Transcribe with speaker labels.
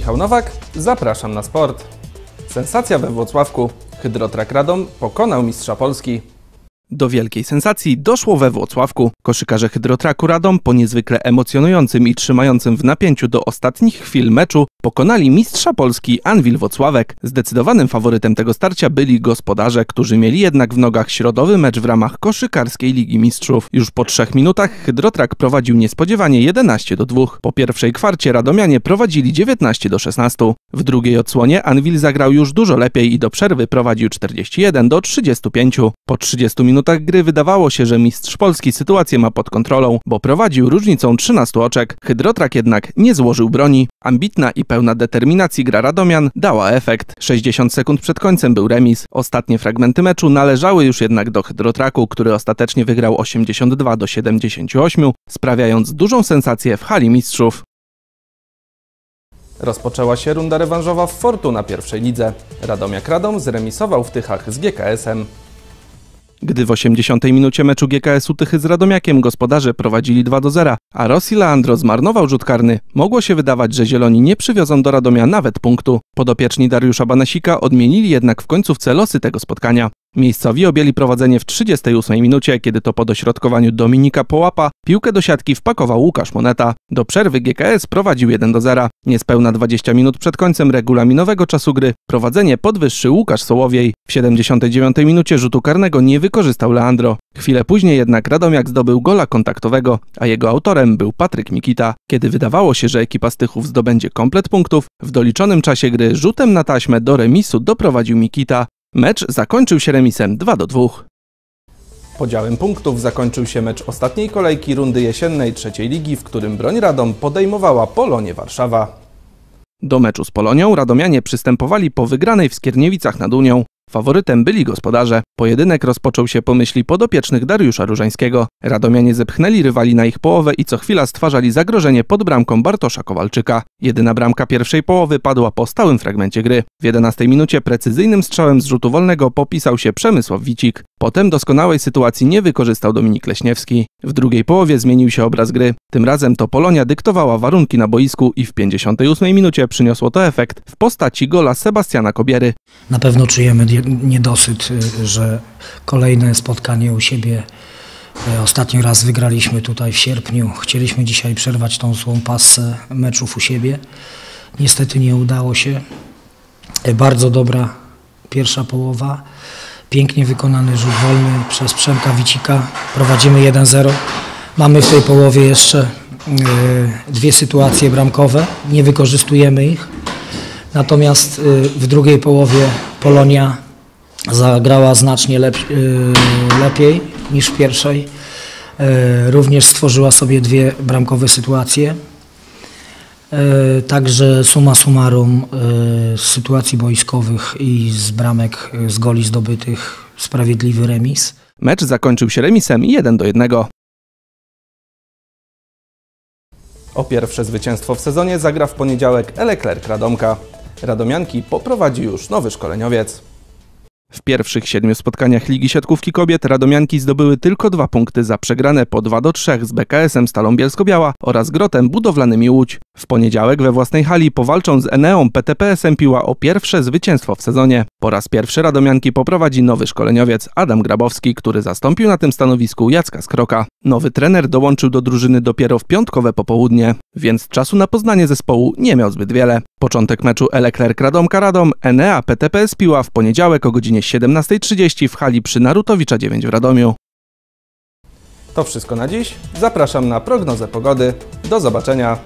Speaker 1: Michał Nowak, zapraszam na sport. Sensacja we Włocławku. Hydrotrak Radom pokonał mistrza Polski. Do wielkiej sensacji doszło we Włocławku. Koszykarze Hydrotraku Radom po niezwykle emocjonującym i trzymającym w napięciu do ostatnich chwil meczu pokonali mistrza Polski Anwil Włocławek. Zdecydowanym faworytem tego starcia byli gospodarze, którzy mieli jednak w nogach środowy mecz w ramach koszykarskiej Ligi Mistrzów. Już po trzech minutach Hydrotrak prowadził niespodziewanie 11 do 2. Po pierwszej kwarcie Radomianie prowadzili 19 do 16. W drugiej odsłonie Anwil zagrał już dużo lepiej i do przerwy prowadził 41 do 35. Po 30 minutach gry wydawało się, że mistrz Polski sytuację ma pod kontrolą, bo prowadził różnicą 13 oczek. Hydrotrak jednak nie złożył broni. Ambitna i pełna determinacji gra Radomian dała efekt. 60 sekund przed końcem był remis. Ostatnie fragmenty meczu należały już jednak do Hydrotraku, który ostatecznie wygrał 82 do 78, sprawiając dużą sensację w hali mistrzów. Rozpoczęła się runda rewanżowa w Fortuna pierwszej lidze. Radomiak Radom zremisował w Tychach z GKS-em. Gdy w 80 minucie meczu GKS-u z Radomiakiem gospodarze prowadzili 2 do 0, a Rossi Leandro zmarnował rzut karny, mogło się wydawać, że Zieloni nie przywiozą do Radomia nawet punktu. Podopieczni Dariusza Banasika odmienili jednak w końcówce losy tego spotkania. Miejscowi objęli prowadzenie w 38 minucie, kiedy to po dośrodkowaniu Dominika Połapa piłkę do siatki wpakował Łukasz Moneta. Do przerwy GKS prowadził 1 do 0. Niespełna 20 minut przed końcem regulaminowego czasu gry prowadzenie podwyższył Łukasz Sołowiej. W 79 minucie rzutu karnego nie wykorzystał Leandro. Chwilę później jednak Radomiak zdobył gola kontaktowego, a jego autorem był Patryk Mikita. Kiedy wydawało się, że ekipa Stychów zdobędzie komplet punktów, w doliczonym czasie gry rzutem na taśmę do remisu doprowadził Mikita. Mecz zakończył się remisem 2 do 2. Podziałem punktów zakończył się mecz ostatniej kolejki rundy jesiennej trzeciej ligi, w którym broń Radom podejmowała Polonię Warszawa. Do meczu z Polonią Radomianie przystępowali po wygranej w Skierniewicach nad Unią. Faworytem byli gospodarze. Pojedynek rozpoczął się po myśli podopiecznych Dariusza Różańskiego. Radomianie zepchnęli rywali na ich połowę i co chwila stwarzali zagrożenie pod bramką Bartosza Kowalczyka. Jedyna bramka pierwszej połowy padła po stałym fragmencie gry. W 11 minucie precyzyjnym strzałem z rzutu wolnego popisał się Przemysław Wicik. Potem doskonałej sytuacji nie wykorzystał Dominik Leśniewski. W drugiej połowie zmienił się obraz gry. Tym razem to Polonia dyktowała warunki na boisku i w 58 minucie przyniosło to efekt w postaci gola Sebastiana Kobiery.
Speaker 2: Na pewno czujemy niedosyt, y, że kolejne spotkanie u siebie. Y, ostatni raz wygraliśmy tutaj w sierpniu. Chcieliśmy dzisiaj przerwać tą złą pasę meczów u siebie. Niestety nie udało się. Y, bardzo dobra pierwsza połowa. Pięknie wykonany rzut wolny przez Przemka Wicika. Prowadzimy 1-0. Mamy w tej połowie jeszcze dwie sytuacje bramkowe. Nie wykorzystujemy ich. Natomiast w drugiej połowie Polonia zagrała znacznie lep lepiej niż w pierwszej. Również stworzyła sobie dwie bramkowe sytuacje. Także suma summarum z sytuacji boiskowych i z bramek z goli zdobytych sprawiedliwy remis.
Speaker 1: Mecz zakończył się remisem 1 do 1. O pierwsze zwycięstwo w sezonie zagra w poniedziałek Eleklerk Radomka. Radomianki poprowadzi już nowy szkoleniowiec. W pierwszych siedmiu spotkaniach Ligi Siatkówki Kobiet Radomianki zdobyły tylko dwa punkty za przegrane po 2 do 3 z BKS-em Stalą Bielsko-Biała oraz Grotem Budowlanymi Łódź. W poniedziałek we własnej hali powalczą z Eneą PTPS-em Piła o pierwsze zwycięstwo w sezonie. Po raz pierwszy Radomianki poprowadzi nowy szkoleniowiec Adam Grabowski, który zastąpił na tym stanowisku Jacka Skroka. Nowy trener dołączył do drużyny dopiero w piątkowe popołudnie, więc czasu na poznanie zespołu nie miał zbyt wiele. Początek meczu Eleklerk Radomka Radom, Enea PTPS Piła w poniedziałek o godzinie 17.30 w hali przy Narutowicza 9 w Radomiu. To wszystko na dziś. Zapraszam na prognozę pogody. Do zobaczenia.